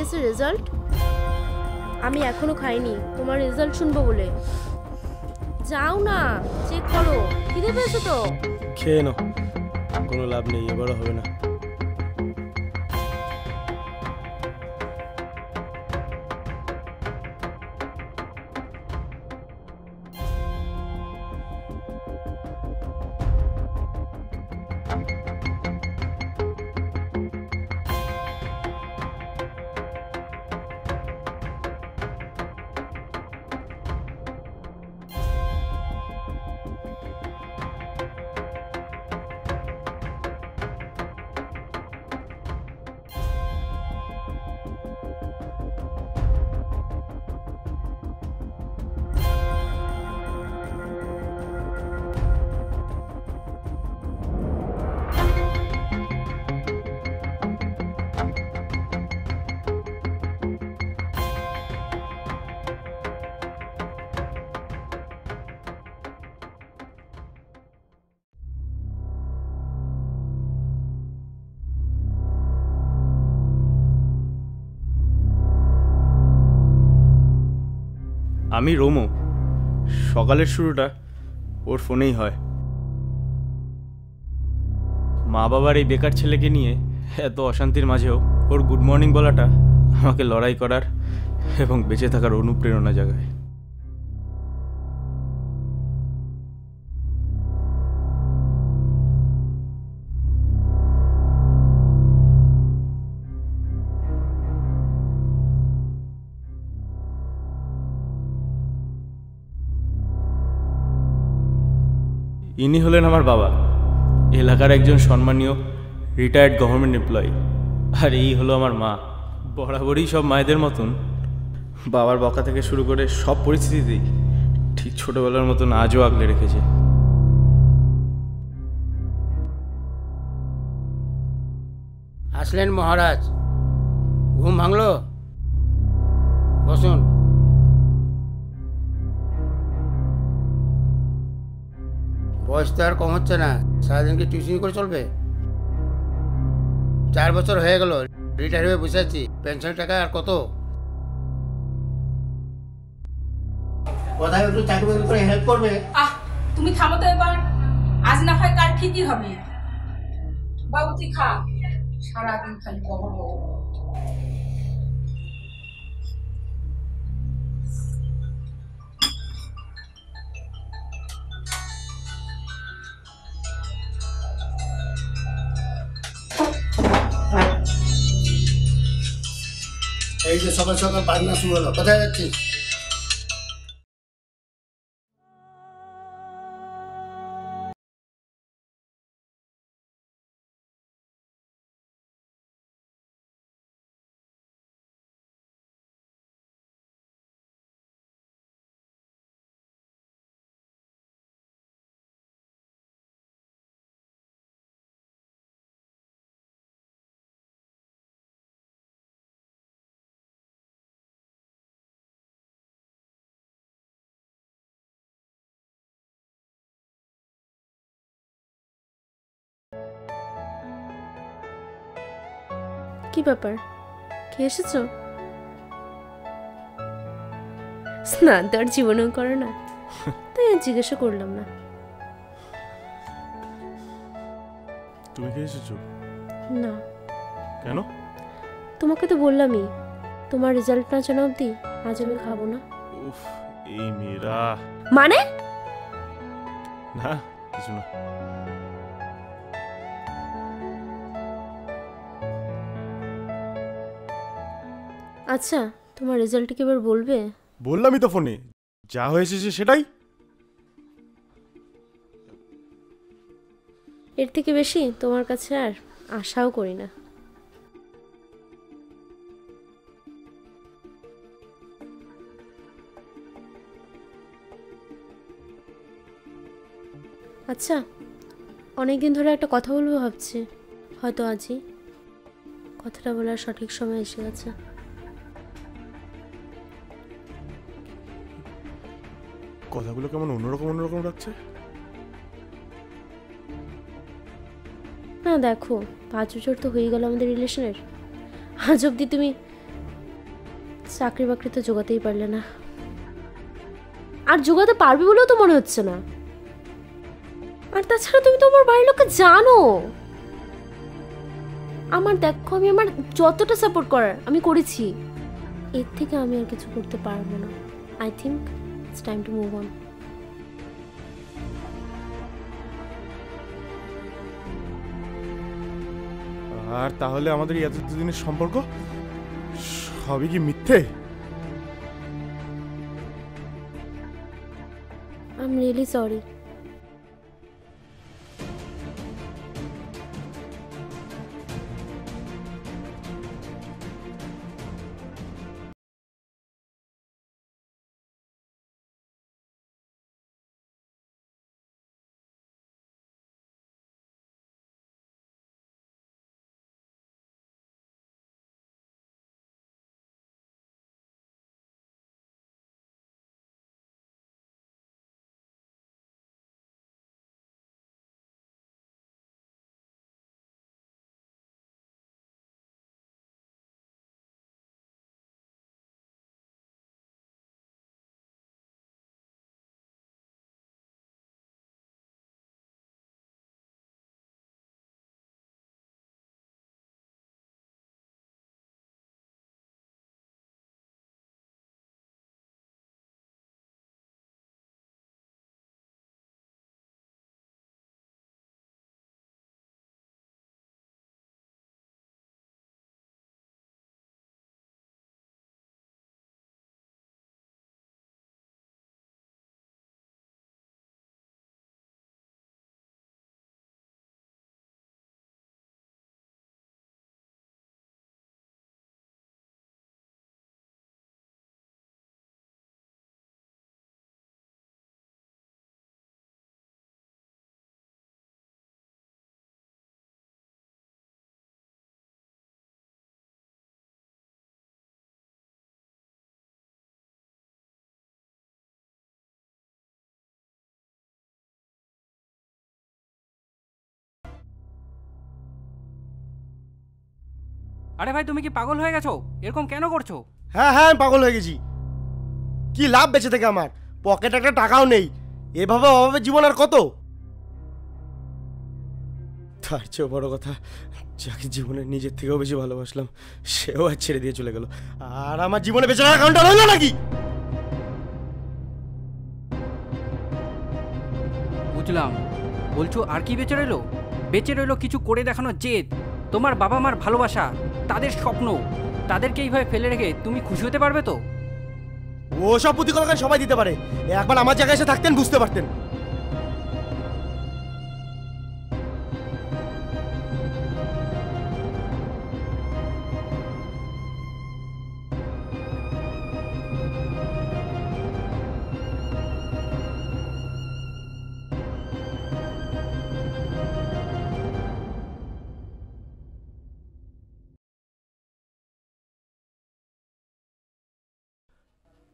এর রেজাল্ট আমি এখনও খাইনি, তোমার রেজাল্ট শুনব বলে। যাও না চেক করো। খিদে পেয়েছ তো? খেয়ে নাও, কোনো লাভ নেই, এবারও হবে না। আমি রোমো। সকালের শুরুটা ওর ফোনেই হয়। মা বাবার এই বেকার ছেলেকে নিয়ে এত অশান্তির মাঝেও ওর গুড মর্নিং বলাটা আমাকে লড়াই করার এবং বেঁচে থাকার অনুপ্রেরণা জাগায়। ইনি হলেন আমার বাবা। এলাকার একজন সম্মানীয় রিটায়ার্ড গভর্নমেন্ট এমপ্লয়ি আর এই হলো আমার মা। বরাবরই সব মায়েদের মতন। বাবার বকা থেকে শুরু করে সব পরিস্থিতিতেই ঠিক ছোটবেলার মতন আজও আগলে রেখেছে। আসলেন মহারাজ। ঘুম ভাঙলো? বসুন। বয়স তো আর কম হচ্ছে না। সারাদিন কি টিউশন করে চলবে? চার বছর হয়ে গেল রিটায়ার হয়ে বসে আছি। পেনশন টাকা আর কত? কোথায় একটু চাকরি করে হেল্প করবে? আহ, তুমি থামো তো এবার। আজ না হয় হবে। বাবু, তুই খা। সারাদিন খালি বগর বগর এই যে সকাল সকাল বাজনা শুরু হলো কোথায় যাচ্ছিস কি ব্যাপার? কে এসেছ? স্নান তো আর জীবনেও করে না। তাই আর জিজ্ঞাসা করলাম না। তুমি কি এসেছ? না। কেন? তোমাকে তো বললামই তোমার রেজাল্ট না জানা অবধি আজ আমি খাব না। উফ এই মেয়েরা। মানে? না কিছু না। আচ্ছা তোমার রেজাল্ট কি এবার বলবে? বললামই তো ফোনে। যা হয়ে এসেছে সেটাই। এর থেকে বেশি তোমার কাছে আর আশাও করি না। আচ্ছা অনেকদিন ধরে একটা কথা বলব ভাবছি। হয়তো আজই। কথাটা বলার সঠিক সময় এসে গেছে। কথাগুলো কেমন অন্যরকম অন্যরকম লাগছে? না, দেখো, পাঁচ বছর তো হয়ে গেল আমাদের রিলেশনের। আজ অবধি তুমি চাকরি বাকরি তো জোগাতেই পারলে না। আর জোগাতে পারবে বলেও তো মনে হচ্ছে না। আর তাছাড়া তুমি তো আমার বাড়ির লোককে জানো। আমার দেখো, আমি আমার যতটা সাপোর্ট করার আমি করেছি। এর থেকে আমি আর কিছু করতে পারব না। I think it's time to move on. আর তাহলে আমাদের এতদিনের এত দিনের সম্পর্ক? সবই কি মিথ্যে? আই এম রিয়েলি সরি আরে ভাই তুমি কি পাগল হয়ে গেছো? এরকম কেন করছ? হ্যাঁ হ্যাঁ আমি পাগল হয়ে গেছি। কি লাভ বেঁচে থেকে আমার? পকেটে একটা টাকাও নেই। এভাবে অভাবে জীবন আর কত? তার চেয়েও বড় কথা যাকে জীবনে নিজের থেকেও বেশি ভালোবাসলাম সেও আর ছেড়ে দিয়ে চলে গেল। আর আমার জীবনে বেঁচে থাকার কারণটা রইল নাকি? বুঝলাম। বলছো আর কি বেঁচে রইল? বেঁচে রইল কিছু করে দেখানোর জেদ। তোমার বাবা মার ভালোবাসা। তাদের স্বপ্ন। তাদেরকে এইভাবে ফেলে রেখে তুমি খুশি হতে পারবে তো? ও সব প্রতিকলকান সবাই দিতে পারে। একবার আমার জায়গায় এসে থাকতেন, বুঝতে পারতেন।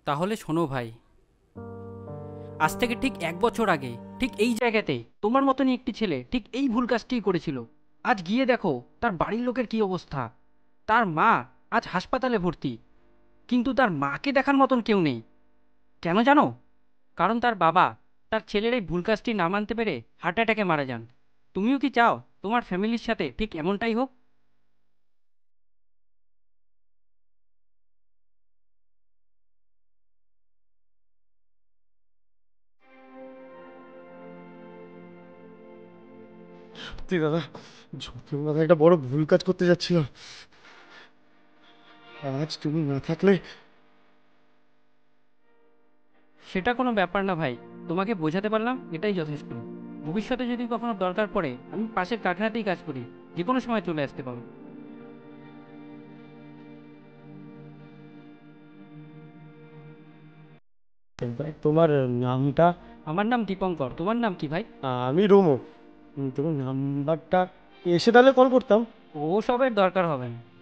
তাহলে শোনো ভাই। আজ থেকে ঠিক এক বছর আগে, ঠিক এই জায়গাতে তোমার মতনই একটি ছেলে ঠিক এই ভুল কাজটিই করেছিল। আজ গিয়ে দেখো, তার বাড়ির লোকের কি অবস্থা। তার মা আজ হাসপাতালে ভর্তি, কিন্তু তার মাকে দেখার মতন কেউ নেই। কেন জানো? কারণ তার বাবা তার ছেলের এই ভুল কাজটি না মানতে পেরে হার্ট অ্যাটাকে মারা যান। তুমিও কি চাও তোমার ফ্যামিলির সাথে ঠিক এমনটাই হোক? সত্যি দাদা ঝুঁকির মাথায় একটা বড় ভুল কাজ করতে যাচ্ছিলাম আজ তুমি না থাকলে সেটা কোনো ব্যাপার না ভাই তোমাকে বোঝাতে পারলাম এটাই যথেষ্ট। ভবিষ্যতে যদি কখনো দরকার পড়ে আমি পাশের কারখানাতেই কাজ করি যে কোনো সময় চলে আসতে পারো। তোমার নামটা? আমার নাম দীপঙ্কর তোমার নাম কি ভাই? আমি রুমো। নাম্বারটা এসে তাহলে কল করতাম। ও সবের দরকার হবে না।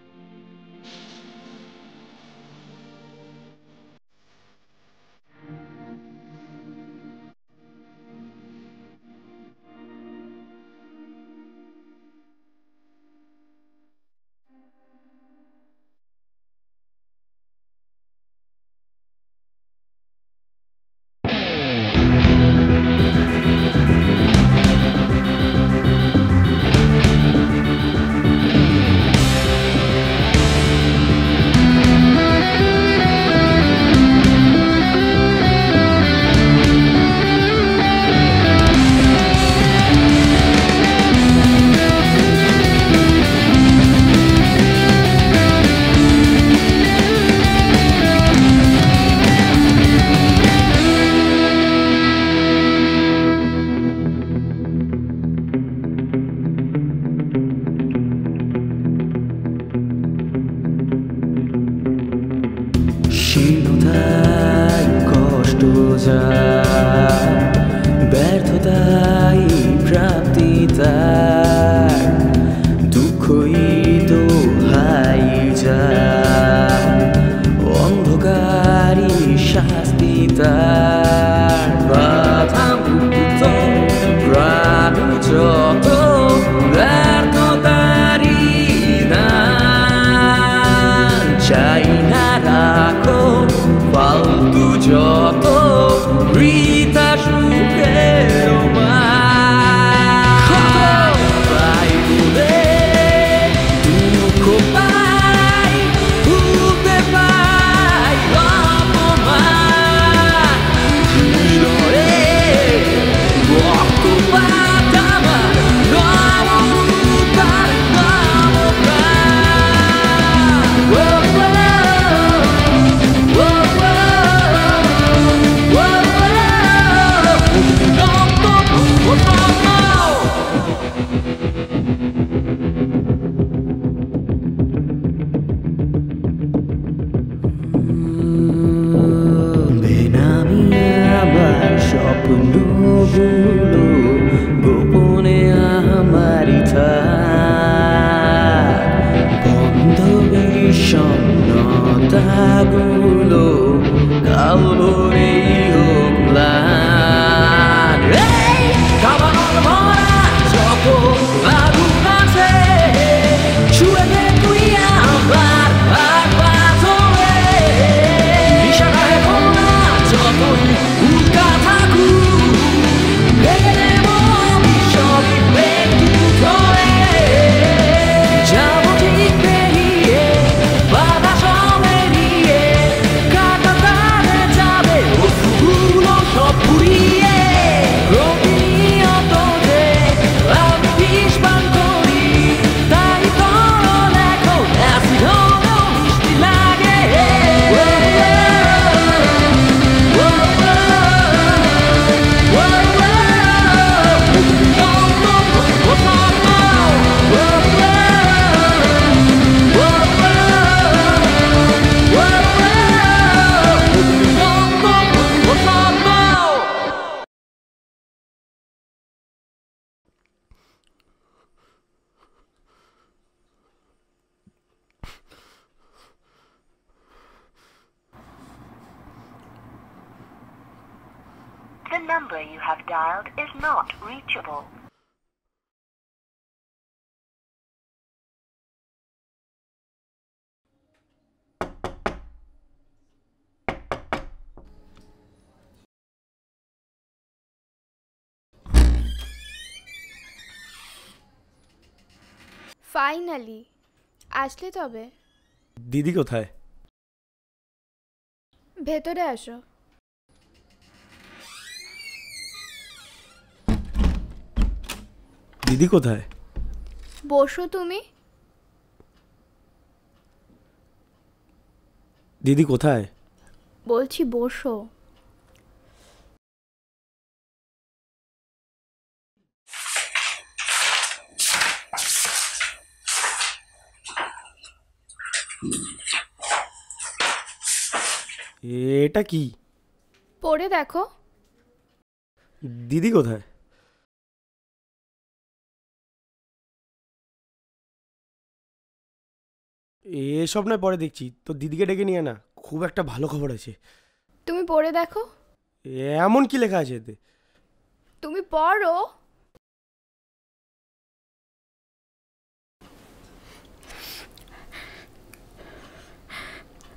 সোজা ব্যর্থতাই প্রাপ্তি তাই reachable. ফাইনালি আসলে তবে। দিদি কোথায়? ভেতরে আসো। দিদি কোথায়? বসো তুমি। দিদি কোথায়? বলছি বসো। এটা কি? পড়ে দেখো। দিদি কোথায়? এসব নয় পরে দেখছি। তো দিদিকে ডেকে নিয়ে না খুব একটা ভালো খবর আছে। তুমি পড়ে দেখো। এমন কি লেখা আছে এতে? তুমি পড়ো।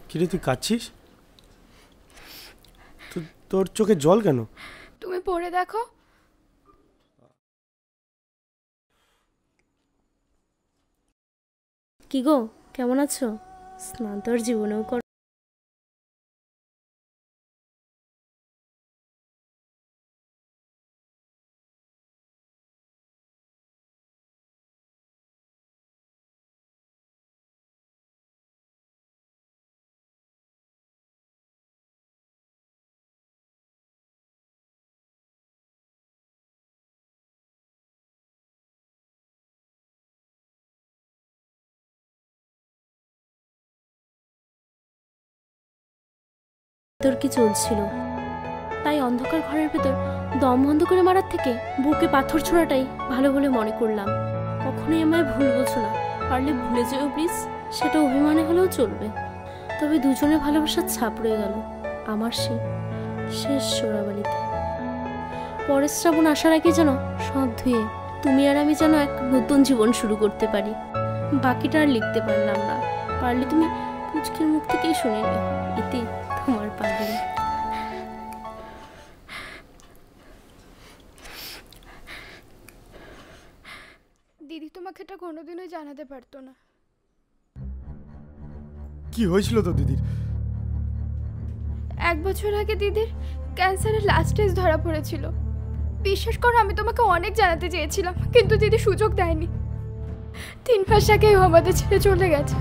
কিরে তুই কাঁদছিস? তো- তোর চোখে জল কেন? তুমি পড়ে দেখো। কি গো? কেমন আছো? স্নান তো আর জীবনেও কর ভেতর কি চলছিল? তাই অন্ধকার ঘরের ভেতর দম বন্ধ করে মারার থেকে বুকে পাথর ছোড়াটাই ভালো বলে মনে করলাম। কখনোই আমায় ভুল বোঝো না। পারলে ভুলে যেও, প্লিজ। সেটা অভিমানে হলেও চলবে। তবে দুজনের ভালোবাসার ছাপ রয়ে গেল আমার সে শেষ চোরাবালিতে। পরের শ্রাবণ আসার আগে যেন সব ধুয়ে তুমি আর আমি যেন এক নতুন জীবন শুরু করতে পারি। বাকিটা আর লিখতে পারলাম না। পারলে তুমি পুচকির মুখ থেকেই শুনিনি এতে তোমার দিদি তোমাকে এটা কোনোদিনই জানাতে পারতো না। কি হয়েছিল তো দিদির? এক বছর আগে দিদির ক্যান্সারের লাস্ট স্টেজ ধরা পড়েছিল। বিশ্বাস করো আমি তোমাকে অনেক জানাতে চেয়েছিলাম কিন্তু দিদি সুযোগ দেয়নি। তিন মাস আগেই ও আমাদের ছেড়ে চলে গেছে।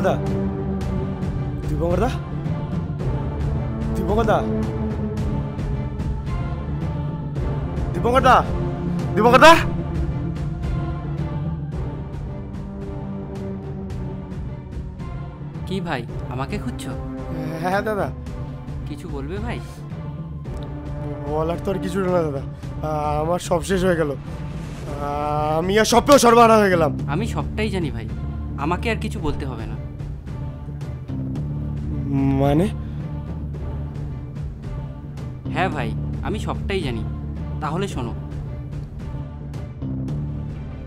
দীপঙ্কর দা দীপঙ্কর দা দীপঙ্কর দা দীপঙ্কর দা দীপঙ্কর দা কি ভাই আমাকে খুঁজছো? হ্যাঁ দাদা। কিছু বলবে ভাই? বলার তো আর কিছু না দাদা। আমার সব শেষ হয়ে গেল। আমি আর সবটাও সর্বহারা হয়ে গেলাম। আমি সবটাই জানি ভাই। আমাকে আর কিছু বলতে হবে না। মানে? হ্যাঁ ভাই আমি সবটাই জানি। তাহলে শোনো।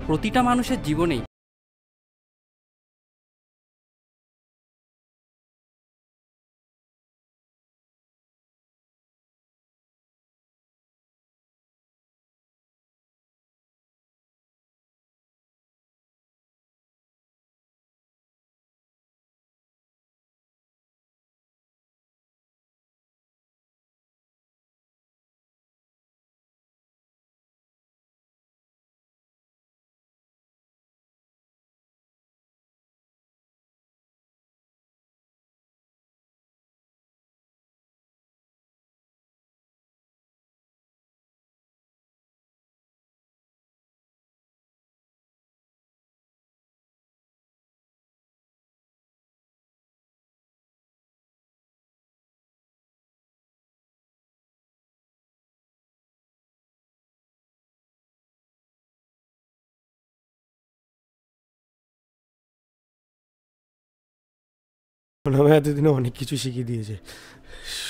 প্রতিটা মানুষের জীবনেই হয় এতদিনে অনেক কিছু শিখিয়ে দিয়েছে।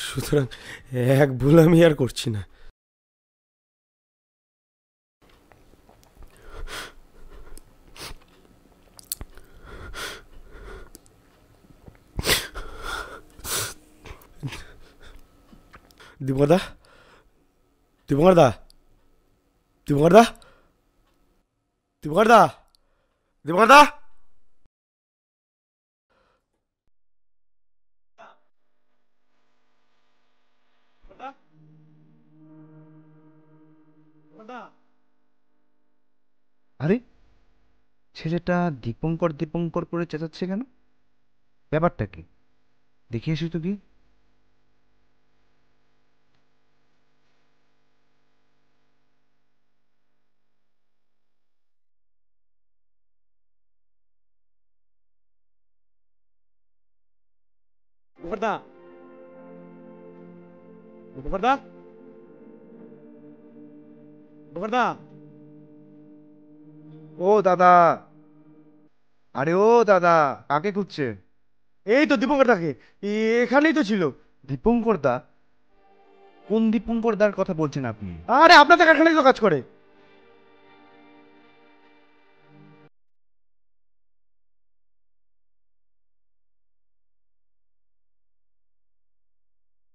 সুতরাং এক ভুল আমি আর করছি না। দীপঙ্কর দা দীপঙ্কর দা দীপঙ্কর দা আরে ছেলেটা দীপঙ্কর দীপঙ্কর করে চেঁচাচ্ছে কেন? ব্যাপারটা কি? দেখে এসি তো গিয়ে। দীপঙ্করদা দীপঙ্করদা দীপঙ্করদা ও দাদা। আরে ও দাদা কাকে খুঁজছে? এই তো দীপঙ্করদাকে। এখানেই তো ছিল। দীপঙ্কর দা কোন দীপঙ্কর দার কথা বলছেন আপনি? আরে আপনাদের কারখানায় তো কাজ করে।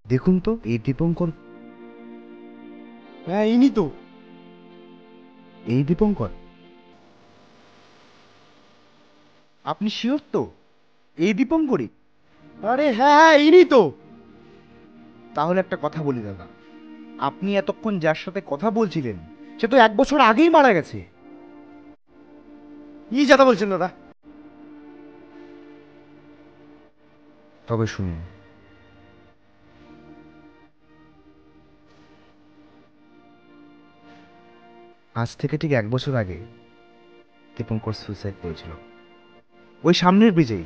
দেখুন তো এই দীপঙ্কর হ্যাঁ ইনি তো। এই দীপঙ্কর। আপনি শিওর তো? এই দীপঙ্করই? আরে হ্যাঁ হ্যাঁ ইনি তো। তাহলে একটা কথা বলি দাদা। আপনি এতক্ষণ যার সাথে কথা বলছিলেন সে তো এক বছর আগেই মারা গেছে। ই যাতা বলছেন দাদা? তবে শুনুন আজ থেকে ঠিক এক বছর আগে দীপঙ্কর সুইসাইড করেছিল। ওই সামনের ব্রিজেই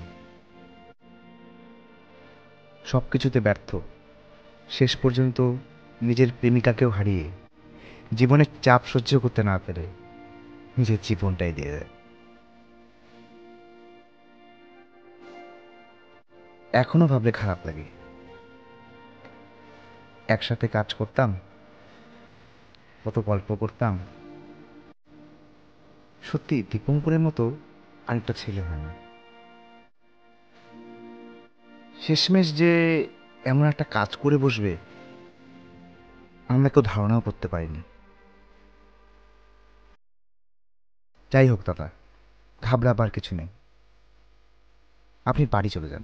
সব কিছুতে ব্যর্থ। শেষ পর্যন্ত নিজের প্রেমিকাকেও হারিয়ে জীবনের চাপ সহ্য করতে না পেরে নিজের জীবনটাই দিয়ে দেয়। এখনও ভাবলে খারাপ লাগে। একসাথে কাজ করতাম, কত গল্প করতাম সত্যি দীপঙ্করের মতো আরেকটা ছেলে হয় না। শেষমেশ যে এমন একটা কাজ করে বসবে, আমরা কেউ ধারণাও করতে পারিনি। যাই হোক দাদা, ঘাবড়াবার কিছু নেই। আপনি বাড়ি চলে যান।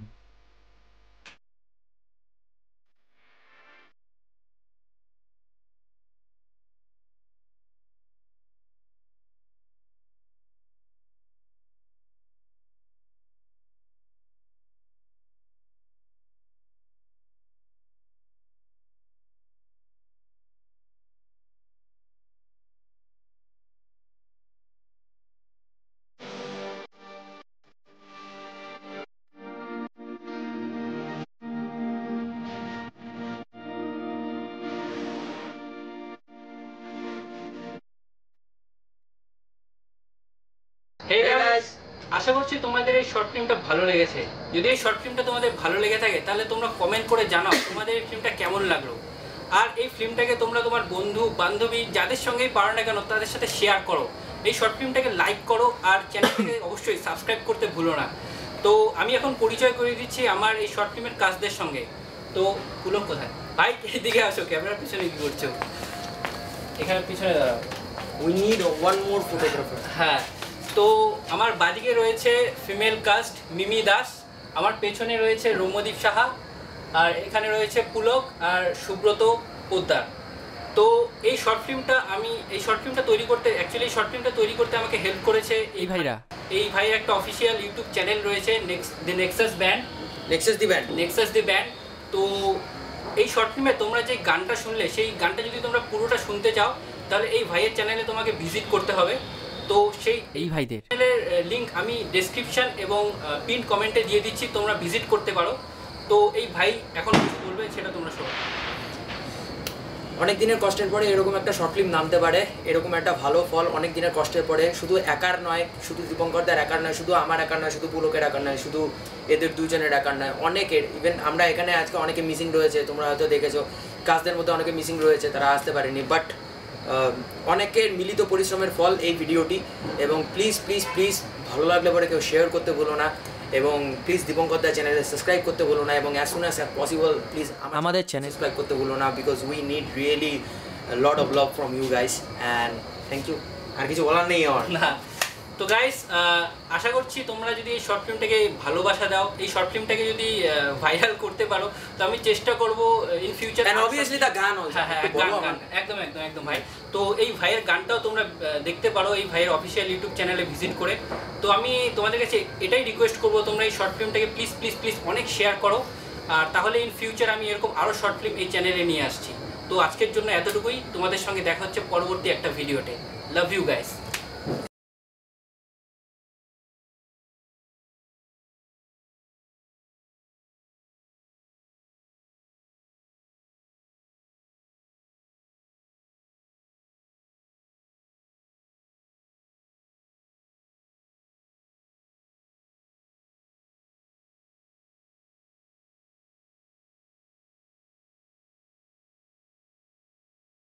আশা করছি তোমাদের এই শর্ট ফিল্মটা ভালো লেগেছে। যদি এই শর্ট ফিল্মটা তোমাদের ভালো লেগে থাকে তাহলে তোমরা কমেন্ট করে জানাও তোমাদের এই ফিল্মটা কেমন লাগল। আর এই ফিল্মটাকে তোমরা তোমার বন্ধু বান্ধবী যাদের সঙ্গেই পারো না কেন তাদের সাথে শেয়ার করো। এই শর্ট ফিল্মটাকে লাইক করো আর চ্যানেলটাকে অবশ্যই সাবস্ক্রাইব করতে ভুলো না। তো আমি এখন পরিচয় করে দিচ্ছি আমার এই শর্ট ফিল্মের কাজদের সঙ্গে। তো পুলক কোথায়? ভাই এদিকে আসো ক্যামেরার পিছনে কি করছ? এখানে পিছনে দাঁড়াও। We need one more photographer হ্যাঁ। তো আমার বাদিকে রয়েছে ফিমেল কাস্ট মিমি দাস আমার পেছনে রয়েছে রৌমদীপ সাহা আর এখানে রয়েছে পুলক আর সুব্রত পোদ্দার। তো এই শর্ট ফিল্মটা আমি এই শর্ট ফিল্মটা তৈরি করতে অ্যাকচুয়ালি এই শর্ট ফিল্মটা তৈরি করতে আমাকে হেল্প করেছে এই ভাইরা। এই ভাইয়ের একটা অফিসিয়াল ইউটিউব চ্যানেল রয়েছে next the Nexus band Nexus the band Nexus the band তো এই শর্ট ফিল্মে তোমরা যে গানটা শুনলে সেই গানটা যদি তোমরা পুরোটা শুনতে চাও তাহলে এই ভাইয়ের চ্যানেলে তোমাকে ভিজিট করতে হবে। তো সেই এই ভাইদের। চ্যানেলের লিঙ্ক আমি ডেসক্রিপশন এবং পিন কমেন্টে দিয়ে দিচ্ছি তোমরা ভিজিট করতে পারো। তো এই ভাই এখন কিছু বলবে সেটা তোমরা শোনো। অনেক দিনের কষ্টের পরে এরকম একটা শর্ট ফিল্ম নামতে পারে এরকম একটা ভালো ফল অনেক দিনের কষ্টের পরে শুধু একার নয় শুধু দীপঙ্করদার একার নয় শুধু আমার একার নয় শুধু পুলকের একার নয় শুধু এদের দুজনের একার নয় অনেকের ইভেন আমরা এখানে আজকে অনেকে মিসিং রয়েছে তোমরা হয়তো দেখেছ কাজদের মধ্যে অনেকে মিসিং রয়েছে তারা আসতে পারেনি বাট অনেকের মিলিত পরিশ্রমের ফল এই ভিডিওটি এবং প্লিজ প্লিজ প্লিজ ভালো লাগলে পরে কেউ শেয়ার করতে বলো না এবং প্লিজ দীপঙ্কর দা চ্যানেলে সাবস্ক্রাইব করতে বলো না এবং as soon as possible please আমাদের চ্যানেল সাবস্ক্রাইব করতে বলো না because we need really lot of love from you guys and thank you আর কিছু বলার নেই আমার? না। তো গাইস আশা করছি তোমরা যদি এই শর্ট ফিল্মটাকে ভালোবাসা দাও এই শর্ট ফিল্মটাকে যদি ভাইরাল করতে পারো তো আমি চেষ্টা করব in future And obviously the গান হ্যাঁ হ্যাঁ গান গান একদম একদম একদম ভাই। তো এই ভাইয়ের গানটাও তোমরা দেখতে পারো এই ভাইয়ের অফিসিয়াল ইউটিউব চ্যানেলে ভিজিট করে। তো আমি তোমাদের কাছে এটাই রিকোয়েস্ট করব তোমরা এই শর্ট ফিল্মটাকে প্লিজ প্লিজ প্লিজ অনেক শেয়ার করো। আর তাহলে ইন ফিউচার আমি এরকম আরও শর্ট ফিল্ম এই চ্যানেলে নিয়ে আসছি। তো আজকের জন্য এতটুকুই তোমাদের সঙ্গে দেখা হচ্ছে পরবর্তী একটা ভিডিওতে লাভ ইউ গাইস